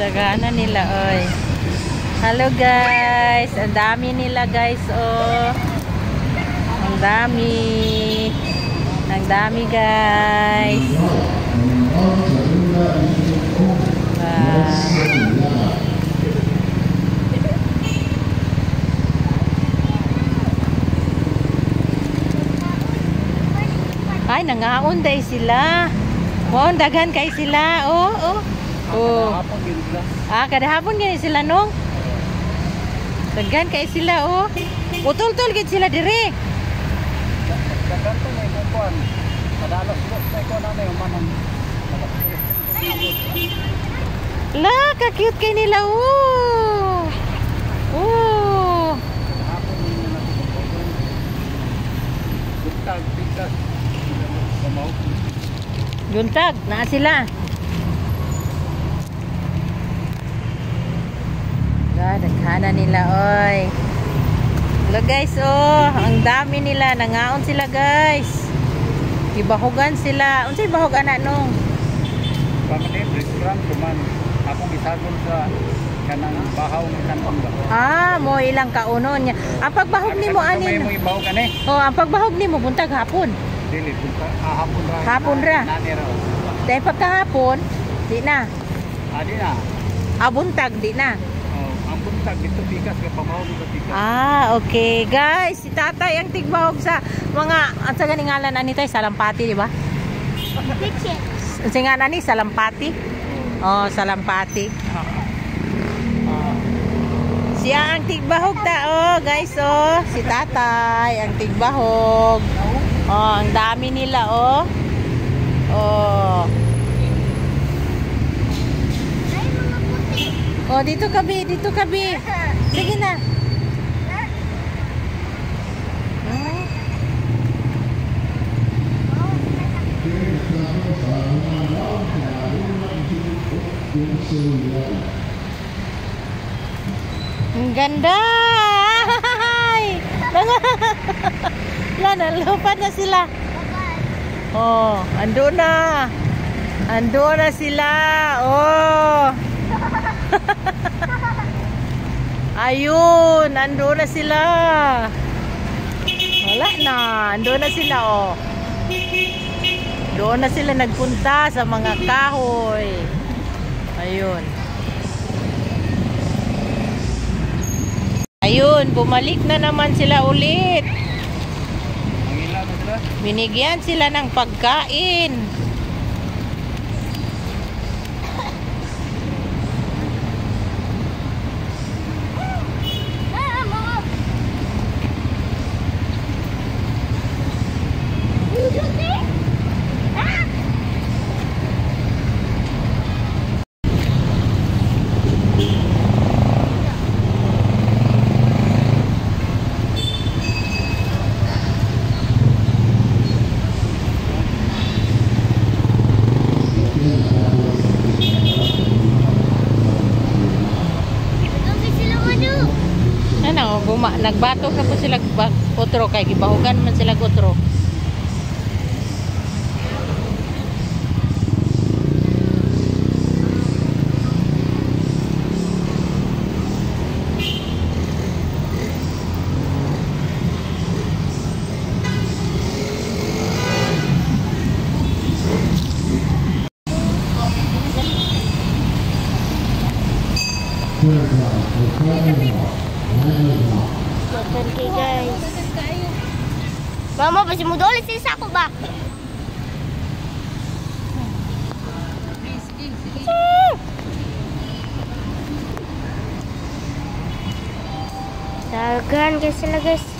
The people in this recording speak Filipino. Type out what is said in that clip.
Kana nila, oy. Hello guys. Ang dami nila guys, oh. Ang dami. Ang dami guys. Wow. Ay, nangaon day sila. Wow, daghan kay sila. Oh, oh. Oh. Hapon yun sila. Ah, kada hapon gani sila nung. Daghan kay sila oh. Utol-tol gid sila dire. Daganto may kukuan. Padalos ko may kuan na yung manang. La, ka-cute kay nila oh. Oh. Hapon yun na natin. Butag, bigas. Kamaw. Yuntag, naa sila. God, naghana nila, oy. Hello guys, oh. Ang dami nila. Nangaon sila, guys. Ibahugan sila. Unsay bahugan na nung? Pamanin, restaurant kuman. Akong isagon sa kanang bahaw ng kanong ba. Ah, mo ilang kaunon niya. Ang pagbahog nimo anin. mo ni. Oh, ang pagbahog nimo buntag hapon. Dili, punta. Ah, hapon ra. Hapon ra. Dahil pagkahapon, di na. Na. Ah, buntag, di na. Oh, ang buntag dito bigas kay pamaw dito bigas. Ah, okay. Guys, si tatay ang tigbahog sa mga, ang sa ganingalan ani tayo, salampati, di ba? Ang nga nani, salampati. Oh, salampati. Oh. Siya ang tigbahog ta, oh, guys, oh. Si tatay ang tigbahog. Oh, ang dami nila, oh. Oh. Oh, dito kabi, dito kabi. Sige na. Ang ganda! Ay! Wala, nalupad na sila. Oh, ando na. Ando na sila. Oh. Ayun, ando na sila. Wala na, ando na sila oh. Doon na sila nagpunta sa mga kahoy. Ayun. Ayun, bumalik na naman sila ulit. Binigyan sila ng pagkain. Buma, nagbato ka po sila utro kay gibahugan man sila utro. Okay guys. Mama, pasti mo doon sa ako ba? Dagan guys sila guys.